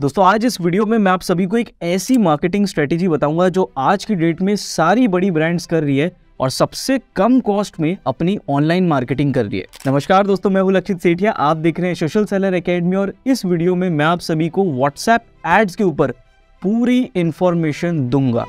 दोस्तों, आज इस वीडियो में मैं आप सभी को एक ऐसी मार्केटिंग स्ट्रेटेजी बताऊँगा जो आज की डेट में सारी बड़ी ब्रांड्स कर रही है और सबसे कम कॉस्ट में अपनी ऑनलाइन मार्केटिंग कर रही है। नमस्कार दोस्तों, मैं हूँ लक्षित सेठिया। आप देख रहे हैं सोशल सेलर एकेडमी और इस वीडियो में मैं आप सभी को व्हाट्सएप एड्स के ऊपर पूरी इंफॉर्मेशन दूँगा।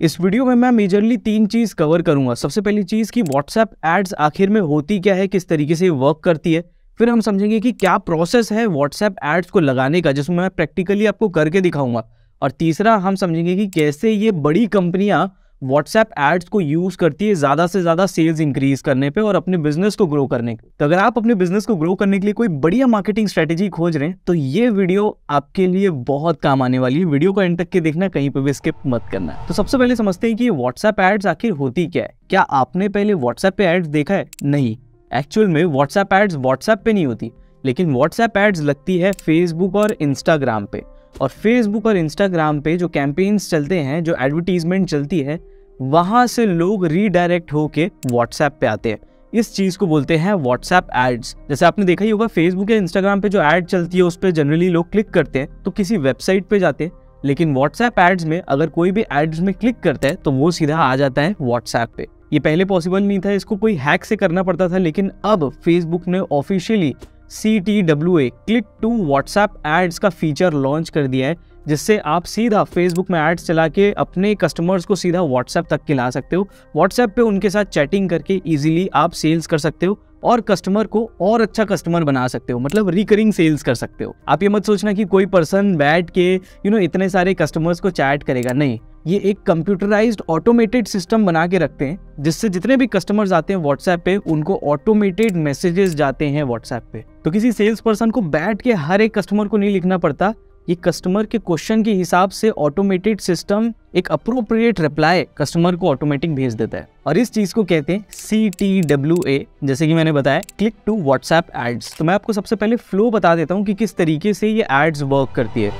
इस वीडियो में मैं मेजरली तीन चीज़ कवर करूँगा। सबसे पहली चीज़ कि व्हाट्सएप एड्स आखिर में होती क्या है, किस तरीके से वर्क करती है। फिर हम समझेंगे कि क्या प्रोसेस है व्हाट्सएप एड्स को लगाने का, जिसमें मैं प्रैक्टिकली आपको करके दिखाऊँगा। और तीसरा, हम समझेंगे कि कैसे ये बड़ी कंपनियाँ व्हाट्सएप एड्स को यूज़ करती है ज़्यादा से ज़्यादा सेल्स इंक्रीज करने पे और अपने बिज़नेस को ग्रो करने के। तो अगर आप अपने बिज़नेस को ग्रो करने के लिए कोई बढ़िया मार्केटिंग स्ट्रेटेजी खोज रहे हैं तो ये वीडियो आपके लिए बहुत काम आने वाली है। वीडियो को एंड तक के देखना, कहीं पर भी स्किप मत करना। तो सबसे पहले समझते हैं कि व्हाट्सएप एड्स आखिर होती क्या है? क्या आपने पहले व्हाट्सएप पे एड्स देखा है? नहीं। एक्चुअल में व्हाट्सएप एड्स व्हाट्सएप पे नहीं होती, लेकिन व्हाट्सएप एड्स लगती है फेसबुक और इंस्टाग्राम पे। और फेसबुक और इंस्टाग्राम पे जो कैंपेन्स चलते हैं, जो एडवर्टीजमेंट चलती है, वहाँ से लोग रीडायरेक्ट होके व्हाट्सएप पे आते हैं। इस चीज़ को बोलते हैं व्हाट्सएप एड्स जैसे आपने देखा ही होगा फेसबुक या इंस्टाग्राम पे जो एड चलती है, उस पर जनरली लोग क्लिक करते हैं तो किसी वेबसाइट पे जाते हैं। लेकिन व्हाट्सएप एड्स में अगर कोई भी एड्स में क्लिक करता है तो वो सीधा आ जाता है व्हाट्सएप पे। ये पहले पॉसिबल नहीं था, इसको कोई हैक से करना पड़ता था, लेकिन अब फेसबुक ने officially C T W A click to WhatsApp ads का फीचर लॉन्च कर दिया है, जिससे आप सीधा फेसबुक में एड्स चला के अपने कस्टमर्स को सीधा व्हाट्सएप तक के ला सकते हो। व्हाट्सएप पे उनके साथ चैटिंग करके इजीली आप सेल्स कर सकते हो और कस्टमर को और अच्छा कस्टमर बना सकते हो मतलब रिकरिंग सेल्स कर सकते हो। आप ये मत सोचना कि कोई पर्सन बैठ के यू नो इतने सारे कस्टमर्स को चैट करेगा, नहीं। ये एक कंप्यूटराइज्ड ऑटोमेटेड सिस्टम बना के रखते हैं, जिससे जितने भी कस्टमर्स आते हैं व्हाट्सएप पे, उनको ऑटोमेटेड मैसेजेस जाते हैं व्हाट्सएप पे। तो किसी सेल्स पर्सन को बैठ के हर एक कस्टमर को नहीं लिखना पड़ता, ये कस्टमर के क्वेश्चन के हिसाब से ऑटोमेटेड सिस्टम एक अप्रोप्रिएट रिप्लाई कस्टमर को ऑटोमेटिक भेज देता है। और इस चीज़ को कहते हैं सी टी डब्ल्यू ए जैसे कि मैंने बताया क्लिक टू व्हाट्सएप एड्स तो मैं आपको सबसे पहले फ्लो बता देता हूँ कि किस तरीके से ये एड्स वर्क करती है।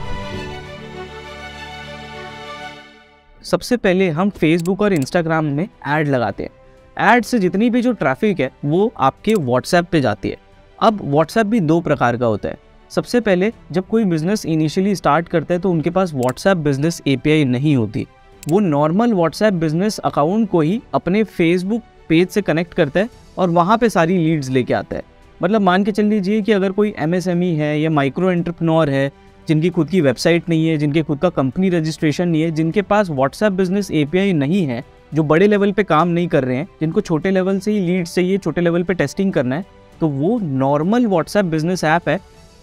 सबसे पहले हम फेसबुक और इंस्टाग्राम में ऐड लगाते हैं। ऐड से जितनी भी जो ट्रैफ़िक है, वो आपके व्हाट्सएप पे जाती है। अब व्हाट्सएप भी दो प्रकार का होता है। सबसे पहले, जब कोई बिज़नेस इनिशियली स्टार्ट करता है तो उनके पास व्हाट्सएप बिज़नेस एपीआई नहीं होती। वो नॉर्मल व्हाट्सएप बिज़नेस अकाउंट को ही अपने फेसबुक पेज से कनेक्ट करता है और वहाँ पे सारी लीड्स लेके आता है। मतलब मान के चल लीजिए कि अगर कोई एमएसएमई है या माइक्रो एंटरप्रनोर है जिनकी खुद की वेबसाइट नहीं है, जिनके खुद का कंपनी रजिस्ट्रेशन नहीं है, जिनके पास व्हाट्सएप बिज़नेस एपीआई नहीं है, जो बड़े लेवल पे काम नहीं कर रहे हैं, जिनको छोटे लेवल से ही लीड्स चाहिए, छोटे लेवल पे टेस्टिंग करना है तो वो नॉर्मल व्हाट्सएप बिज़नेस ऐप है,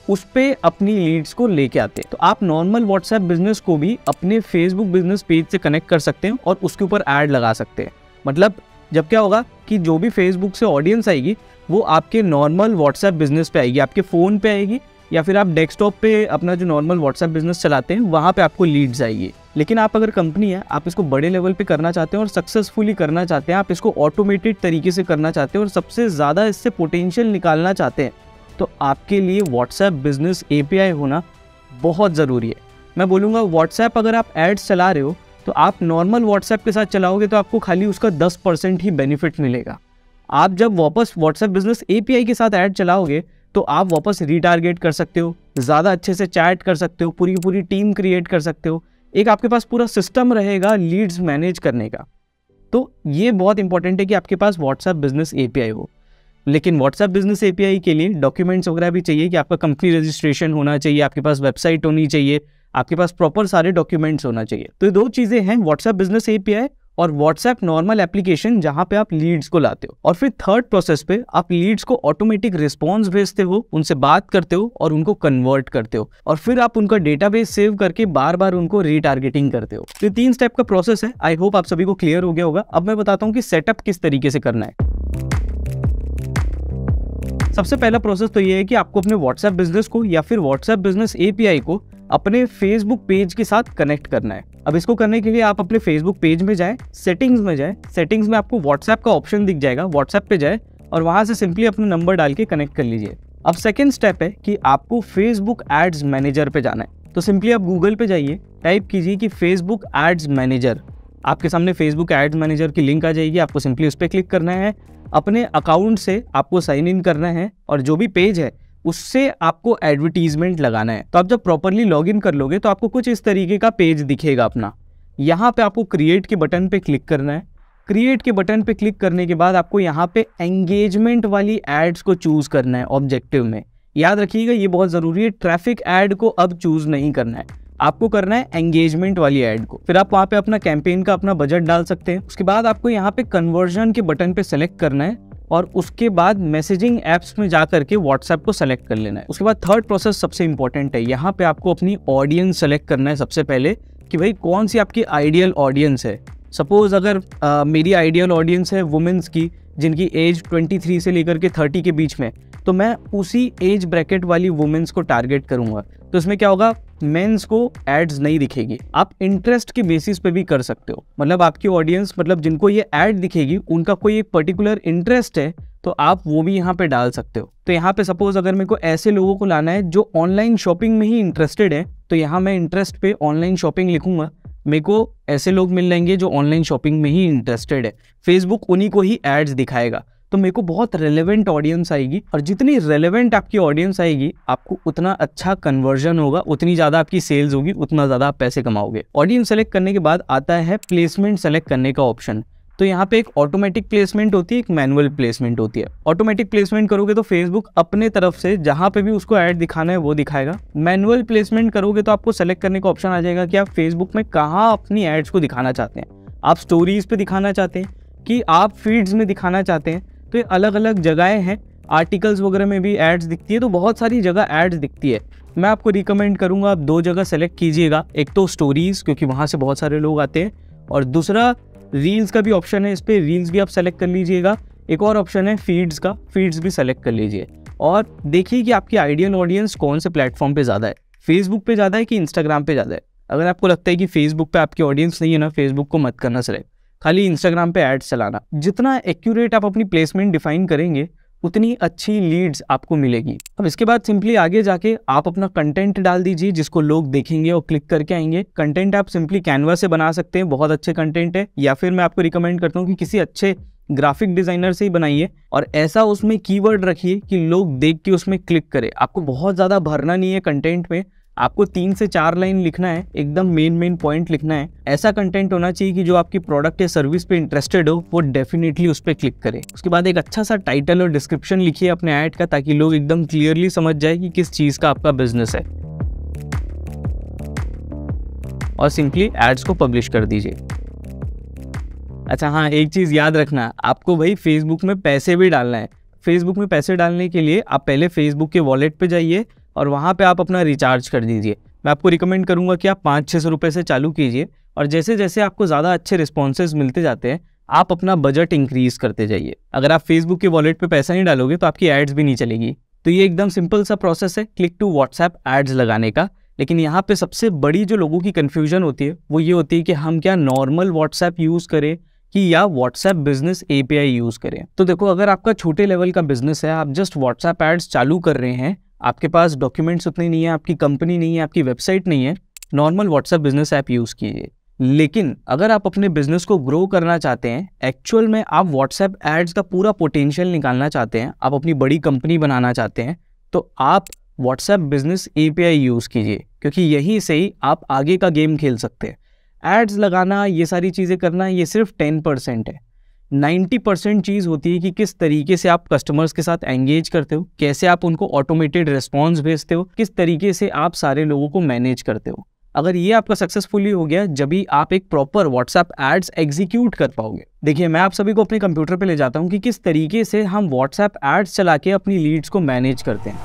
उस पर अपनी लीड्स को लेके आते हैं। तो आप नॉर्मल व्हाट्सएप बिज़नेस को भी अपने फेसबुक बिज़नेस पेज से कनेक्ट कर सकते हैं और उसके ऊपर ऐड लगा सकते हैं। मतलब जब क्या होगा कि जो भी फेसबुक से ऑडियंस आएगी, वो आपके नॉर्मल व्हाट्सएप बिज़नेस पे आएगी, आपके फ़ोन पे आएगी या फिर आप डेस्कटॉप पे अपना जो नॉर्मल व्हाट्सएप बिज़नेस चलाते हैं, वहाँ पे आपको लीड्स आएगी। लेकिन आप अगर कंपनी है, आप इसको बड़े लेवल पे करना चाहते हैं और सक्सेसफुली करना चाहते हैं, आप इसको ऑटोमेटेड तरीके से करना चाहते हैं और सबसे ज़्यादा इससे पोटेंशियल निकालना चाहते हैं तो आपके लिए व्हाट्सएप बिज़नेस एपीआई होना बहुत ज़रूरी है। मैं बोलूँगा व्हाट्सएप अगर आप एड्स चला रहे हो तो आप नॉर्मल व्हाट्सएप के साथ चलाओगे तो आपको खाली उसका 10 परसेंट ही बेनिफिट मिलेगा। आप जब वापस व्हाट्सएप बिज़नेस एपीआई के साथ ऐड चलाओगे तो आप वापस रीटारगेट कर सकते हो, ज़्यादा अच्छे से चैट कर सकते हो, पूरी पूरी टीम क्रिएट कर सकते हो। एक आपके पास पूरा सिस्टम रहेगा लीड्स मैनेज करने का। तो ये बहुत इंपॉर्टेंट है कि आपके पास व्हाट्सएप बिज़नेस ए हो। लेकिन व्हाट्सएप बिज़नेस एपीआई के लिए डॉक्यूमेंट्स वगैरह भी चाहिए कि आपका कंपनी रजिस्ट्रेशन होना चाहिए, आपके पास वेबसाइट होनी चाहिए, आपके पास प्रॉपर सारे डॉक्यूमेंट्स होना चाहिए। तो ये दो चीज़ें हैं व्हाट्सएप बिज़नेस एपीआई और व्हाट्सएप नॉर्मल एप्लीकेशन जहाँ पे आप लीड्स को लाते हो। और फिर थर्ड प्रोसेस पे आप लीड्स को ऑटोमेटिक रिस्पॉन्स भेजते हो, उनसे बात करते हो और उनको कन्वर्ट करते हो। और फिर आप उनका डेटाबेस सेव करके बार बार उनको रीटारगेटिंग करते हो। तो तीन स्टेप का प्रोसेस है। आई होप आप सभी को क्लियर हो गया होगा। अब मैं बताता हूँ कि सेटअप किस तरीके से करना है। सबसे पहला प्रोसेस तो ये है कि आपको अपने व्हाट्सएप बिज़नेस को या फिर व्हाट्सएप बिज़नेस एपीआई को अपने फेसबुक पेज के साथ कनेक्ट करना है। अब इसको करने के लिए आप अपने फेसबुक पेज में जाए सेटिंग्स में जाए। सेटिंग्स में आपको व्हाट्सएप का ऑप्शन दिख जाएगा। व्हाट्सएप पे जाए और वहाँ से सिंपली अपना नंबर डाल के कनेक्ट कर लीजिए। अब सेकेंड स्टेप है कि आपको फेसबुक एड्स मैनेजर पे जाना है। तो सिंपली आप गूगल पे जाइए टाइप कीजिए कि फेसबुक एड्स मैनेजर आपके सामने फेसबुक एड्स मैनेजर की लिंक आ जाएगी, आपको सिंपली उस पर क्लिक करना है। अपने अकाउंट से आपको साइन इन करना है और जो भी पेज है उससे आपको एडवर्टीजमेंट लगाना है। तो आप जब प्रॉपरली लॉग इन कर लोगे तो आपको कुछ इस तरीके का पेज दिखेगा अपना। यहाँ पे आपको क्रिएट के बटन पे क्लिक करना है। क्रिएट के बटन पे क्लिक करने के बाद आपको यहाँ पे एंगेजमेंट वाली एड्स को चूज़ करना है ऑब्जेक्टिव में। याद रखिएगा, ये बहुत ज़रूरी है ट्रैफ़िक एड को अब चूज़ नहीं करना है। आपको करना है एंगेजमेंट वाली एड को। फिर आप वहाँ पे अपना कैंपेन का अपना बजट डाल सकते हैं। उसके बाद आपको यहाँ पे कन्वर्जन के बटन पे सेलेक्ट करना है। और उसके बाद मैसेजिंग एप्स में जा करके व्हाट्सएप को सेलेक्ट कर लेना है। उसके बाद थर्ड प्रोसेस सबसे इंपॉर्टेंट है। यहाँ पे आपको अपनी ऑडियंस सेलेक्ट करना है सबसे पहले कि भाई कौन सी आपकी आइडियल ऑडियंस है। सपोज़ अगर आ, मेरी आइडियल ऑडियंस है वुमेंस की जिनकी एज 23 से लेकर के 30 के बीच में तो मैं उसी एज ब्रैकेट वाली वुमेंस को टारगेट करूँगा। तो इसमें क्या होगा? मेंस को एड्स नहीं दिखेगी। आप इंटरेस्ट के बेसिस पे भी कर सकते हो। मतलब आपकी ऑडियंस मतलब जिनको ये एड दिखेगी, उनका कोई एक पर्टिकुलर इंटरेस्ट है तो आप वो भी यहाँ पे डाल सकते हो। तो यहाँ पे सपोज़ अगर मेरे को ऐसे लोगों को लाना है, जो ऑनलाइन शॉपिंग में ही इंटरेस्टेड है तो यहाँ मैं इंटरेस्ट पे ऑनलाइन शॉपिंग लिखूँगा। मेरे को ऐसे लोग मिल जाएँगे जो ऑनलाइन शॉपिंग में ही इंटरेस्टेड है। फेसबुक उन्हीं को ही एड्स दिखाएगा। तो मेरे को बहुत रेलेवेंट ऑडियंस आएगी और जितनी रेलेवेंट आपकी ऑडियंस आएगी, आपको उतना अच्छा कन्वर्जन होगा, उतनी ज़्यादा आपकी सेल्स होगी, उतना ज़्यादा आप पैसे कमाओगे। ऑडियंस सेलेक्ट करने के बाद आता है प्लेसमेंट सेलेक्ट करने का ऑप्शन तो यहाँ पे एक ऑटोमेटिक प्लेसमेंट होती है, एक मैनुअल प्लेसमेंट होती है। ऑटोमेटिक प्लेसमेंट करोगे तो फेसबुक अपने तरफ़ से जहाँ पे भी उसको ऐड दिखाना है, वो दिखाएगा। मैनुअल प्लेसमेंट करोगे तो आपको सेलेक्ट करने का ऑप्शन आ जाएगा कि आप फेसबुक में कहाँ अपनी एड्स को दिखाना चाहते हैं। आप स्टोरीज पे दिखाना चाहते हैं कि आप फीड्स में दिखाना चाहते हैं। तो ये अलग अलग जगहें हैं। आर्टिकल्स वगैरह में भी एड्स दिखती है तो बहुत सारी जगह एड्स दिखती है। मैं आपको रिकमेंड करूँगा, आप दो जगह सेलेक्ट कीजिएगा। एक तो स्टोरीज़ क्योंकि वहाँ से बहुत सारे लोग आते हैं, और दूसरा रील्स का भी ऑप्शन है, इस पर रील्स भी आप सेलेक्ट कर लीजिएगा। एक और ऑप्शन है फीड्स का फीड्स भी सेलेक्ट कर लीजिए। और देखिए कि आपकी आइडियल ऑडियंस कौन से प्लेटफॉर्म पे ज़्यादा है। फेसबुक पे ज़्यादा है कि इंस्टाग्राम पे ज़्यादा है? अगर आपको लगता है कि फेसबुक पे आपकी ऑडियंस नहीं है ना फेसबुक को मत करना सेलेक्ट खाली इंस्टाग्राम पे एड्स चलाना। जितना एक्यूरेट आप अपनी प्लेसमेंट डिफाइन करेंगे, उतनी अच्छी लीड्स आपको मिलेगी। अब इसके बाद सिंपली आगे जाके आप अपना कंटेंट डाल दीजिए, जिसको लोग देखेंगे और क्लिक करके आएँगे। कंटेंट आप सिंपली कैनवा से बना सकते हैं, बहुत अच्छे कंटेंट है। या फिर मैं आपको रिकमेंड करता हूँ कि किसी अच्छे ग्राफिक डिज़ाइनर से ही बनाइए और ऐसा उसमें कीवर्ड रखिए कि लोग देख के उसमें क्लिक करें। आपको बहुत ज़्यादा भरना नहीं है कंटेंट में आपको तीन से चार लाइन लिखना है, एकदम मेन मेन पॉइंट लिखना है। ऐसा कंटेंट होना चाहिए कि जो आपकी प्रोडक्ट या सर्विस पे इंटरेस्टेड हो, वो डेफिनेटली उस पर क्लिक करे। उसके बाद एक अच्छा सा टाइटल और डिस्क्रिप्शन लिखिए अपने ऐड का, ताकि लोग एकदम क्लियरली समझ जाए कि किस चीज़ का आपका बिज़नेस है। और सिंपली एड्स को पब्लिश कर दीजिए। अच्छा हाँ एक चीज़ याद रखना, आपको भाई फेसबुक में पैसे भी डालना है। फेसबुक में पैसे डालने के लिए आप पहले फेसबुक के वॉलेट पे जाइए और वहाँ पर आप अपना रिचार्ज कर दीजिए। मैं आपको रिकमेंड करूँगा कि आप पाँच छः सौ रुपये से चालू कीजिए और जैसे जैसे आपको ज़्यादा अच्छे रिस्पॉन्सेज मिलते जाते हैं, आप अपना बजट इंक्रीज करते जाइए। अगर आप फेसबुक के वॉलेट पे पैसा नहीं डालोगे तो आपकी एड्स भी नहीं चलेगी। तो ये एकदम सिंपल सा प्रोसेस है क्लिक टू व्हाट्सएप एड्स लगाने का। लेकिन यहाँ पे सबसे बड़ी जो लोगों की कन्फ्यूज़न होती है, वो ये होती है कि हम क्या नॉर्मल व्हाट्सएप यूज़ करें कि या व्हाट्सएप बिज़नेस एपीआई यूज़ करें। तो देखो, अगर आपका छोटे लेवल का बिज़नेस है, आप जस्ट व्हाट्सएप एड्स चालू कर रहे हैं आपके पास डॉक्यूमेंट्स उतनी नहीं है, आपकी कंपनी नहीं है, आपकी वेबसाइट नहीं है normal WhatsApp business app use कीजिए। लेकिन अगर आप अपने बिज़नेस को ग्रो करना चाहते हैं एक्चुअल में आप व्हाट्सएप एड्स का पूरा पोटेंशियल निकालना चाहते हैं, आप अपनी बड़ी कंपनी बनाना चाहते हैं तो आप व्हाट्सएप बिज़नेस एपीआई यूज़ कीजिए, क्योंकि यहीं से ही आप आगे का गेम खेल सकते हैं। एड्स लगाना, ये सारी चीज़ें करना, ये सिर्फ़ टेन परसेंट है। नाइन्टी परसेंट चीज़ होती है कि किस तरीके से आप कस्टमर्स के साथ एंगेज करते हो, कैसे आप उनको ऑटोमेटेड रिस्पॉन्स भेजते हो, किस तरीके से आप सारे लोगों को मैनेज करते हो। अगर ये आपका सक्सेसफुली हो गया, जब भी आप एक प्रॉपर व्हाट्सएप एड्स एग्जीक्यूट कर पाओगे। देखिए, मैं आप सभी को अपने कंप्यूटर पे ले जाता हूँ कि किस तरीके से हम व्हाट्सएप एड्स चला के अपनी लीड्स को मैनेज करते हैं।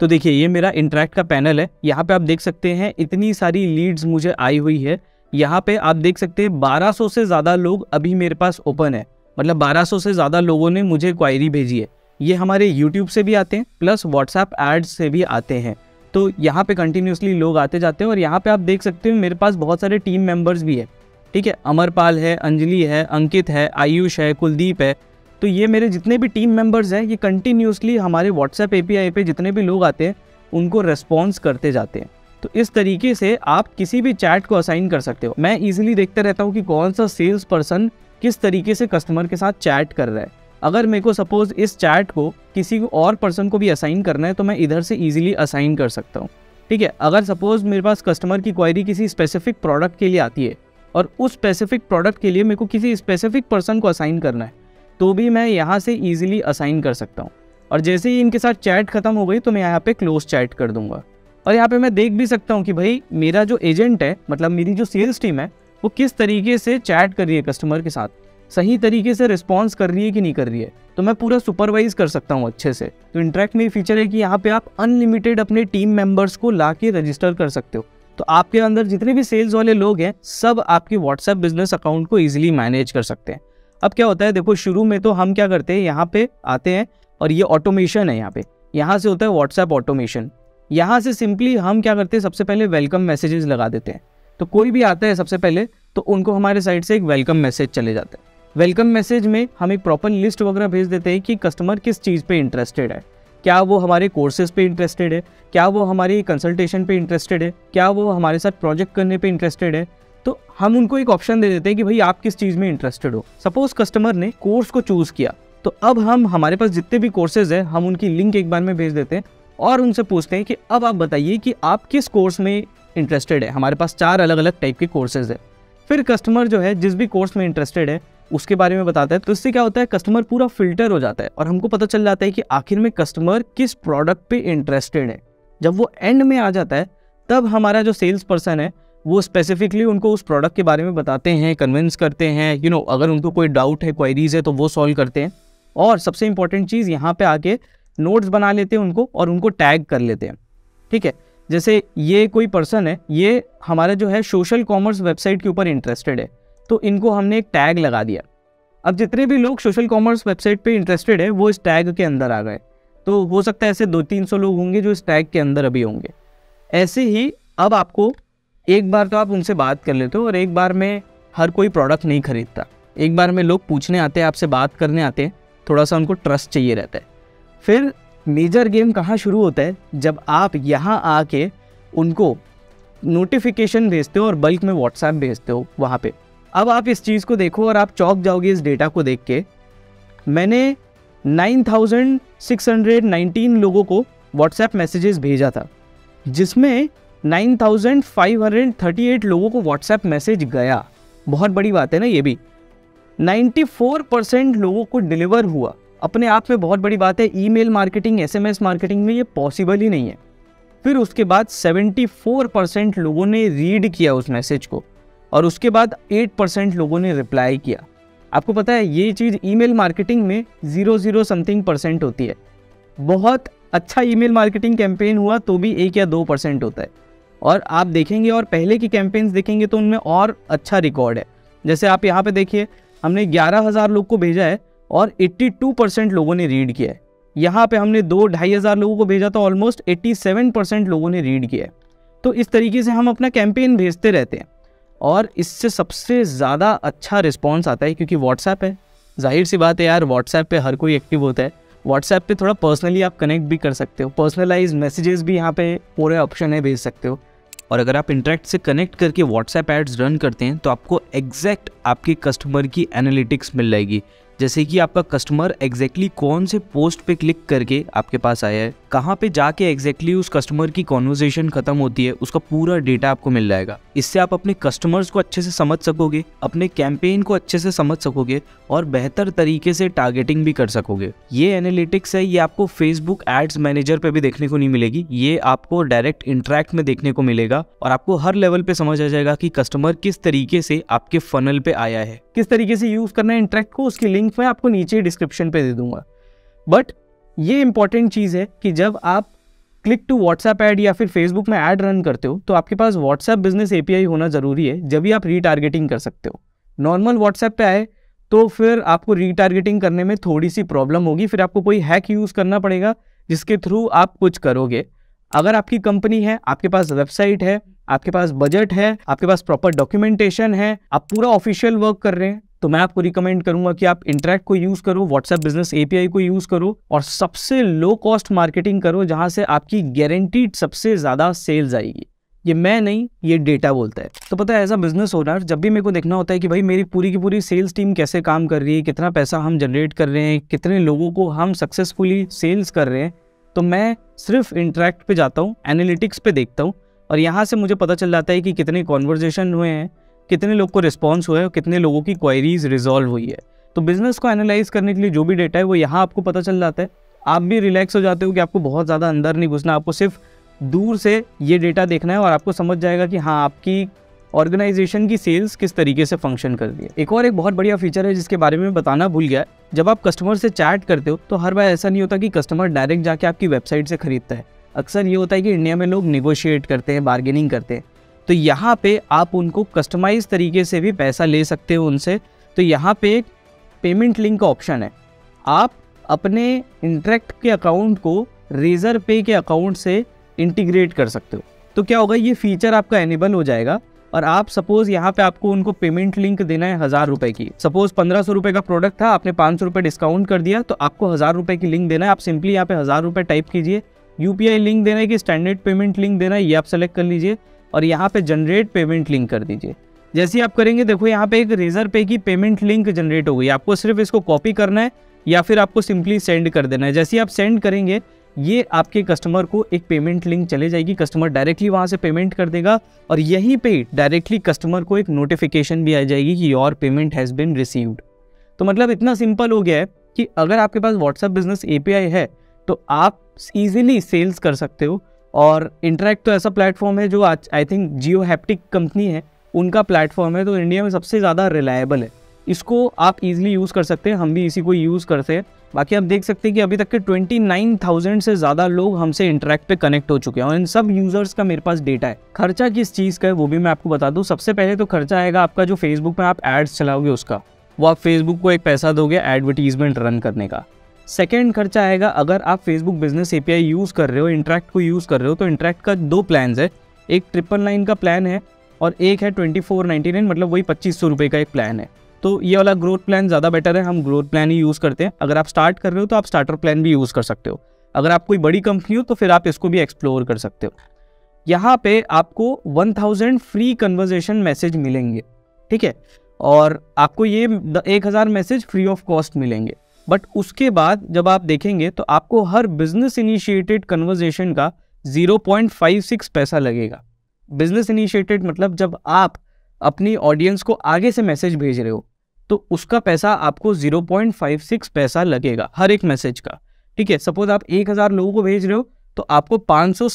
तो देखिए, ये मेरा इंटरेक्ट का पैनल है। यहाँ पे आप देख सकते हैं, इतनी सारी लीड्स मुझे आई हुई है। यहाँ पे आप देख सकते हैं 1200 से ज़्यादा लोग अभी मेरे पास ओपन है। मतलब 1200 से ज़्यादा लोगों ने मुझे क्वायरी भेजी है। ये हमारे यूट्यूब से भी आते हैं प्लस व्हाट्सएप एड्स से भी आते हैं। तो यहाँ पे कंटिन्यूसली लोग आते जाते हैं और यहाँ पे आप देख सकते हो मेरे पास बहुत सारे टीम मेंबर्स भी है। ठीक है अमरपाल है, अंजलि है, अंकित है, आयुष है, कुलदीप है। तो ये मेरे जितने भी टीम मेंबर्स हैं, ये कंटिन्यूसली हमारे व्हाट्सएप ए पे जितने भी लोग आते हैं, उनको रेस्पॉन्स करते जाते हैं। तो इस तरीके से आप किसी भी चैट को असाइन कर सकते हो। मैं इजीली देखते रहता हूँ कि कौन सा सेल्स पर्सन किस तरीके से कस्टमर के साथ चैट कर रहा है। अगर मेरे को सपोज़ इस चैट को किसी और पर्सन को भी असाइन करना है तो मैं इधर से इजीली असाइन कर सकता हूँ। ठीक है, अगर सपोज़ मेरे पास कस्टमर की क्वायरी किसी स्पेसिफिक प्रोडक्ट के लिए आती है और उस स्पेसिफिक प्रोडक्ट के लिए मेरे को किसी स्पेसिफिक पर्सन को असाइन करना है तो भी मैं यहाँ से ईजिली असाइन कर सकता हूँ। और जैसे ही इनके साथ चैट खत्म हो गई तो मैं यहाँ पे क्लोज चैट कर दूँगा। और यहाँ पे मैं देख भी सकता हूँ कि भाई मेरा जो एजेंट है मतलब मेरी जो सेल्स टीम है, वो किस तरीके से चैट कर रही है कस्टमर के साथ? सही तरीके से रिस्पॉन्स कर रही है कि नहीं कर रही है? तो मैं पूरा सुपरवाइज कर सकता हूँ अच्छे से। तो इंट्रैक्ट में फीचर है कि यहाँ पे आप अनलिमिटेड अपने टीम मेंबर्स को ला के रजिस्टर कर सकते हो। तो आपके अंदर जितने भी सेल्स वाले लोग हैं, सब आपके व्हाट्सएप बिज़नेस अकाउंट को ईजिली मैनेज कर सकते हैं। अब क्या होता है, देखो शुरू में तो हम क्या करते हैं, यहाँ पे आते हैं और ये ऑटोमेशन है यहाँ पे। यहाँ से होता है व्हाट्सएप ऑटोमेशन यहाँ से सिंपली हम क्या करते हैं, सबसे पहले वेलकम मैसेजेस लगा देते हैं। तो कोई भी आता है सबसे पहले तो उनको हमारे साइड से एक वेलकम मैसेज चले जाते हैं। वेलकम मैसेज में हम एक प्रॉपर लिस्ट वगैरह भेज देते हैं कि कस्टमर किस चीज़ पे इंटरेस्टेड है। क्या वो हमारे कोर्सेज पे इंटरेस्टेड है? क्या वो हमारी कंसल्टेशन पे इंटरेस्टेड है? क्या वो हमारे साथ प्रोजेक्ट करने पे इंटरेस्टेड है? तो हम उनको एक ऑप्शन दे देते हैं कि भाई आप किस चीज़ में इंटरेस्टेड हो। सपोज़ कस्टमर ने कोर्स को चूज़ किया तो अब हम, हमारे पास जितने भी कोर्सेज है, हम उनकी लिंक एक बार में भेज देते हैं। और उनसे पूछते हैं कि अब आप बताइए कि आप किस कोर्स में इंटरेस्टेड है? हमारे पास चार अलग अलग टाइप के कोर्सेज है। फिर कस्टमर जो है जिस भी कोर्स में इंटरेस्टेड है उसके बारे में बताता है। तो इससे क्या होता है कस्टमर पूरा फ़िल्टर हो जाता है और हमको पता चल जाता है कि आखिर में कस्टमर किस प्रोडक्ट पे इंटरेस्टेड है। जब वो एंड में आ जाता है तब हमारा जो सेल्स पर्सन है वो स्पेसिफिकली उनको उस प्रोडक्ट के बारे में बताते हैं कन्विंस करते हैं। यू you नो know, अगर उनको कोई डाउट है क्वायरीज है तो वो सॉल्व करते हैं। और सबसे इंपॉर्टेंट चीज़ यहाँ पे आके नोट्स बना लेते हैं उनको और उनको टैग कर लेते हैं। ठीक है? जैसे ये कोई पर्सन है, ये हमारे जो है सोशल कॉमर्स वेबसाइट के ऊपर इंटरेस्टेड है तो इनको हमने एक टैग लगा दिया। अब जितने भी लोग सोशल कॉमर्स वेबसाइट पे इंटरेस्टेड है, वो इस टैग के अंदर आ गए। तो हो सकता है ऐसे दो तीन सौ लोग होंगे जो इस टैग के अंदर अभी होंगे। ऐसे ही अब आपको एक बार तो आप उनसे बात कर लेते हो और एक बार में हर कोई प्रोडक्ट नहीं खरीदता। एक बार में लोग पूछने आते हैं, आपसे बात करने आते हैं, थोड़ा सा उनको ट्रस्ट चाहिए रहता है। फिर मेजर गेम कहाँ शुरू होता है? जब आप यहाँ आके उनको नोटिफिकेशन भेजते हो और बल्क में व्हाट्सएप भेजते हो वहाँ पे। अब आप इस चीज़ को देखो और आप चौक जाओगे इस डेटा को देख के। मैंने 9,619 लोगों को व्हाट्सएप मैसेजेस भेजा था जिसमें 9,538 लोगों को व्हाट्सएप मैसेज गया। बहुत बड़ी बात है ना ये भी। 94 परसेंट लोगों को डिलीवर हुआ। अपने आप में बहुत बड़ी बात है, ईमेल मार्केटिंग, एसएमएस मार्केटिंग में ये पॉसिबल ही नहीं है। फिर उसके बाद 74 परसेंट लोगों ने रीड किया उस मैसेज को और उसके बाद 8 परसेंट लोगों ने रिप्लाई किया। आपको पता है, ये चीज़ ईमेल मार्केटिंग में ज़ीरो ज़ीरो समथिंग परसेंट होती है। बहुत अच्छा ईमेल मार्केटिंग कैंपेन हुआ तो भी एक या दो परसेंट होता है। और आप देखेंगे और पहले की कैंपेन्स देखेंगे तो उनमें और अच्छा रिकॉर्ड है। जैसे आप यहाँ पे देखिए, हमने ग्यारह हज़ार लोग को भेजा है और 82 परसेंट लोगों ने रीड किया है। यहाँ पे हमने दो ढाई हज़ार लोगों को भेजा तो ऑलमोस्ट 87 परसेंट लोगों ने रीड किया है। तो इस तरीके से हम अपना कैंपेन भेजते रहते हैं और इससे सबसे ज़्यादा अच्छा रिस्पॉन्स आता है क्योंकि व्हाट्सएप है। ज़ाहिर सी बात है यार व्हाट्सएप पे हर कोई एक्टिव होता है। व्हाट्सएप पे थोड़ा पर्सनली आप कनेक्ट भी कर सकते हो। पर्सनलाइज मैसेजेस भी यहाँ पे पूरे ऑप्शन है, भेज सकते हो। और अगर आप इंटरेक्ट से कनेक्ट करके व्हाट्सएप एड्स रन करते हैं तो आपको एग्जैक्ट आपके कस्टमर की एनालिटिक्स मिल जाएगी। जैसे कि आपका कस्टमर एग्जैक्टली exactly कौन से पोस्ट पे क्लिक करके आपके पास आया है, कहाँ पे जाके एग्जैक्टली exactly उस कस्टमर की कॉन्वर्जेशन खत्म होती है, उसका पूरा डेटा आपको मिल जाएगा। इससे आप अपने कस्टमर्स को अच्छे से समझ सकोगे, अपने कैंपेन को अच्छे से समझ सकोगे और बेहतर तरीके से टारगेटिंग भी कर सकोगे। ये एनालिटिक्स है, ये आपको फेसबुक एड्स मैनेजर पे भी देखने को नहीं मिलेगी, ये आपको डायरेक्ट इंट्रैक्ट में देखने को मिलेगा और आपको हर लेवल पे समझ आ जाएगा कि कस्टमर किस तरीके से आपके फनल पे आया है। किस तरीके से यूज़ करना है इंट्रैक्ट को, उसकी लिंक मैं आपको नीचे डिस्क्रिप्शन पे दे दूँगा। बट ये इंपॉर्टेंट चीज़ है कि जब आप क्लिक टू व्हाट्सएप ऐड या फिर फेसबुक में ऐड रन करते हो तो आपके पास व्हाट्सएप बिज़नेस एपीआई होना ज़रूरी है, जब भी आप रीटारगेटिंग कर सकते हो। नॉर्मल व्हाट्सएप पे आए तो फिर आपको रीटारगेटिंग करने में थोड़ी सी प्रॉब्लम होगी, फिर आपको कोई हैक यूज़ करना पड़ेगा, जिसके थ्रू आप कुछ करोगे। अगर आपकी कंपनी है, आपके पास वेबसाइट है, आपके पास बजट है, आपके पास प्रॉपर डॉक्यूमेंटेशन है, आप पूरा ऑफिशियल वर्क कर रहे हैं तो मैं आपको रिकमेंड करूँगा कि आप इंटरेक्ट को यूज़ करो व्हाट्सएप बिज़नेस एपीआई को यूज़ करो और सबसे लो कॉस्ट मार्केटिंग करो, जहाँ से आपकी गारंटीड सबसे ज़्यादा सेल्स आएगी। ये मैं नहीं, ये डेटा बोलता है। तो पता है एज अ बिज़नेस ओनर जब भी मेरे को देखना होता है कि भाई मेरी पूरी की पूरी सेल्स टीम कैसे काम कर रही है, कितना पैसा हम जनरेट कर रहे हैं, कितने लोगों को हम सक्सेसफुली सेल्स कर रहे हैं तो मैं सिर्फ़ इंटरेक्ट पे जाता हूँ एनालिटिक्स पे देखता हूँ और यहाँ से मुझे पता चल जाता है कि कितने कॉन्वर्जेशन हुए हैं, कितने लोग को रिस्पॉन्स हुआ है और कितने लोगों की क्वायरीज रिजॉल्व हुई है। तो बिज़नेस को एनालाइज करने के लिए जो भी डेटा है वो यहाँ आपको पता चल जाता है। आप भी रिलैक्स हो जाते हो कि आपको बहुत ज़्यादा अंदर नहीं घुसना, आपको सिर्फ़ दूर से ये डेटा देखना है और आपको समझ जाएगा कि हाँ आपकी ऑर्गेनाइजेशन की सेल्स किस तरीके से फ़ंक्शन कर है। एक और एक बहुत बढ़िया फीचर है जिसके बारे में बताना भूल गया जब आप कस्टमर से चैट करते हो तो हर बार ऐसा नहीं होता कि कस्टमर डायरेक्ट जाके आपकी वेबसाइट से खरीदता है। अक्सर ये होता है कि इंडिया में लोग निगोशिएट करते हैं बार्गेनिंग करते हैं। तो यहाँ पे आप उनको कस्टमाइज तरीके से भी पैसा ले सकते हो उनसे। तो यहाँ पे एक पेमेंट लिंक का ऑप्शन है। आप अपने इंटरेक्ट के अकाउंट को रेजर पे के अकाउंट से इंटीग्रेट कर सकते हो। तो क्या होगा, ये फीचर आपका एनेबल हो जाएगा। और आप सपोज़ यहाँ पे आपको उनको पेमेंट लिंक देना है हज़ार रुपए की। सपोज़ पंद्रह सौ रुपये का प्रोडक्ट था, आपने पाँच सौ रुपये डिस्काउंट कर दिया तो आपको हज़ार रुपये की लिंक देना है। आप सिंपली यहाँ पे हज़ार रुपये टाइप कीजिए। यूपीआई लिंक देना है कि स्टैंडर्ड पेमेंट लिंक देना है, ये आप सेलेक्ट कर लीजिए और यहाँ पे जनरेट पेमेंट लिंक कर दीजिए। जैसे आप करेंगे, देखो यहाँ पे एक रेजर पे की पेमेंट लिंक जनरेट हो गई। आपको सिर्फ़ इसको कॉपी करना है या फिर आपको सिंपली सेंड कर देना है। जैसे ही आप सेंड करेंगे ये आपके कस्टमर को एक पेमेंट लिंक चले जाएगी। कस्टमर डायरेक्टली वहाँ से पेमेंट कर देगा और यहीं पे डायरेक्टली कस्टमर को एक नोटिफिकेशन भी आ जाएगी कि your payment has been received तो मतलब इतना सिंपल हो गया है कि अगर आपके पास व्हाट्सएप बिज़नेस एपीआई है तो आप ईजिली सेल्स कर सकते हो और इंटरेक्ट तो ऐसा प्लेटफॉर्म है जो आज I think Jio Haptik company है। उनका प्लेटफॉर्म है तो इंडिया में सबसे ज़्यादा रिलायबल है। इसको आप इजीली यूज़ कर सकते हैं। हम भी इसी को यूज़ करते हैं। बाकी आप देख सकते हैं कि अभी तक के ट्वेंटी नाइन थाउज़ेंड से ज़्यादा लोग हमसे इंटरेक्ट पे कनेक्ट हो चुके हैं और इन सब यूज़र्स का मेरे पास डेटा है। खर्चा किस चीज़ का है, वो भी मैं आपको बता दूँ। सबसे पहले तो खर्चा आएगा आपका जो फेसबुक में आप एड्स चलाओगे उसका। वो आप फेसबुक को एक पैसा दोगे एडवर्टीजमेंट रन करने का। सेकेंड खर्चा आएगा, अगर आप फेसबुक बिज़नेस एपीआई यूज़ कर रहे हो इंट्रैक्ट को यूज़ कर रहे हो तो इंट्रैक्ट का दो प्लान है। एक ट्रिपल नाइन का प्लान है और एक है ट्वेंटी फोर नाइन मतलब वही पच्चीस सौ रुपये का एक प्लान है। तो ये वाला ग्रोथ प्लान ज़्यादा बेटर है, हम ग्रोथ प्लान ही यूज़ करते हैं। अगर आप स्टार्ट कर रहे हो तो आप स्टार्टर प्लान भी यूज़ कर सकते हो। अगर आप कोई बड़ी कंपनी हो तो फिर आप इसको भी एक्सप्लोर कर सकते हो। यहाँ पे आपको 1000 फ्री कन्वर्जेशन मैसेज मिलेंगे, ठीक है? और आपको ये एक हज़ार मैसेज फ्री ऑफ़ कॉस्ट मिलेंगे। बट उसके बाद जब आप देखेंगे तो आपको हर बिज़नेस इनिशिएटेड कन्वर्जेशन का 0.56 पैसा लगेगा। बिज़नेस इनिशिएटेड मतलब जब आप अपनी ऑडियंस को आगे से मैसेज भेज रहे हो तो उसका पैसा आपको 0.56 पैसा लगेगा, हर एक मैसेज का। ठीक है सपोज़ आप एक हज़ार लोगों को भेज रहे हो तो आपको पाँच सौ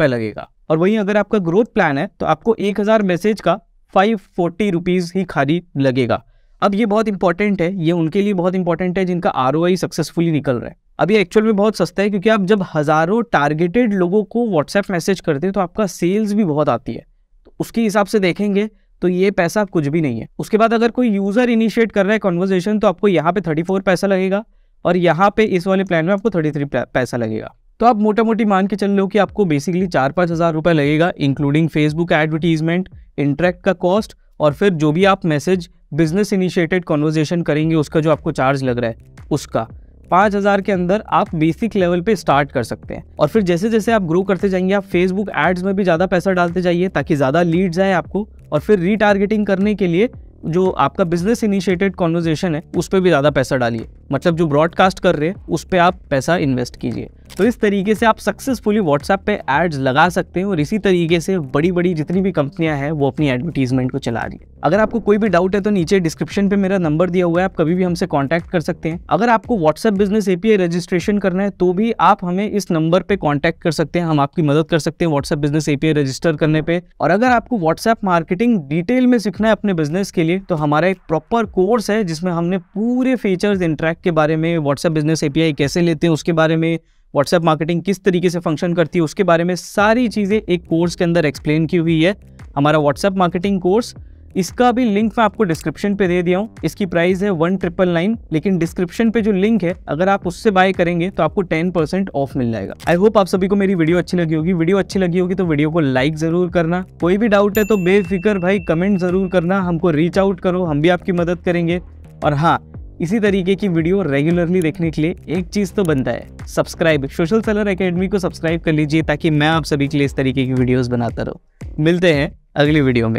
लगेगा। और वहीं अगर आपका ग्रोथ प्लान है तो आपको एक हज़ार मैसेज का फाइव फोर्टी रुपीज़ ही खाली लगेगा। अब ये बहुत इंपॉर्टेंट है, ये उनके लिए बहुत इंपॉर्टेंट है, जिनका आर सक्सेसफुली निकल रहा है। अब ये एक्चुअल में बहुत सस्ता है, क्योंकि आप जब हज़ारों टारगेटेड लोगों को व्हाट्सएप मैसेज करते हैं तो आपका सेल्स भी बहुत आती है। तो उसके हिसाब से देखेंगे तो ये पैसा कुछ भी नहीं है। उसके बाद अगर कोई यूज़र इनिशिएट कर रहा है कॉन्वर्जेशन तो आपको यहाँ पे थर्टी फोर पैसा लगेगा और यहाँ पे इस वाले प्लान में आपको थर्टी थ्री पैसा लगेगा। तो आप मोटा मोटी मान के चल लो कि आपको बेसिकली चार पाँच हज़ार रुपये लगेगा इंक्लूडिंग फेसबुक एडवर्टीजमेंट इंटरेक्ट का कॉस्ट और फिर जो भी आप मैसेज बिज़नेस इनिशिएटेड कॉन्वर्जेशन करेंगे, उसका जो आपको चार्ज लग रहा है, उसका। पाँच हज़ार के अंदर आप बेसिक लेवल पे स्टार्ट कर सकते हैं। और फिर जैसे जैसे आप ग्रो करते जाएँगे, आप फेसबुक एड्स में भी ज़्यादा पैसा डालते जाइए ताकि ज़्यादा लीड्स आए आपको। और फिर रीटारगेटिंग करने के लिए जो आपका बिज़नेस इनिशिएटेड कॉन्वर्जेशन है, उस पर भी ज़्यादा पैसा डालिए। मतलब जो ब्रॉडकास्ट कर रहे हैं, उस पर आप पैसा इन्वेस्ट कीजिए। तो इस तरीके से आप सक्सेसफुली व्हाट्सएप पे एड्स लगा सकते हैं और इसी तरीके से बड़ी बड़ी जितनी भी कंपनियाँ हैं, वो अपनी एडवर्टीजमेंट को चला रही है। अगर आपको कोई भी डाउट है तो नीचे डिस्क्रिप्शन पे मेरा नंबर दिया हुआ है, आप कभी भी हमसे कॉन्टैक्ट कर सकते हैं। अगर आपको व्हाट्सएप बिज़नेस एपीआई रजिस्ट्रेशन करना है तो भी आप हमें इस नंबर पर कॉन्टैक्ट कर सकते हैं, हम आपकी मदद कर सकते हैं व्हाट्सएप बिज़नेस एपीआई रजिस्टर करने पर और अगर आपको व्हाट्सएप मार्केटिंग डिटेल में सीखना है अपने बिज़नेस के लिए तो हमारा एक प्रॉपर कोर्स है, जिसमें हमने पूरे फीचर्स इंट्रैक्ट के बारे में व्हाट्सएप बिज़नेस एपीआई कैसे लेते हैं, उसके बारे में व्हाट्सएप मार्केटिंग किस तरीके से फ़ंक्शन करती है, उसके बारे में सारी चीज़ें एक कोर्स के अंदर एक्सप्लेन की हुई है। हमारा व्हाट्सएप मार्केटिंग कोर्स इसका भी लिंक मैं आपको डिस्क्रिप्शन पे दे दिया हूँ। इसकी प्राइस है वन ट्रिपल नाइन लेकिन डिस्क्रिप्शन पे जो लिंक है, अगर आप उससे बाय करेंगे तो आपको टेन परसेंट ऑफ़ मिल जाएगा। आई होप आप सभी को मेरी वीडियो अच्छी लगी होगी। वीडियो अच्छी लगी होगी तो वीडियो को लाइक ज़रूर करना। कोई भी डाउट है तो बेफिक्र भाई कमेंट ज़रूर करना। हमको रीच आउट करो, हम भी आपकी मदद करेंगे। और हाँ इसी तरीके की वीडियो रेगुलरली देखने के लिए एक चीज़ तो बनता है सब्सक्राइब सोशल सेलर अकेडमी को सब्सक्राइब कर लीजिए ताकि मैं आप सभी के लिए इस तरीके की वीडियोस बनाता रहूँ। मिलते हैं अगली वीडियो में।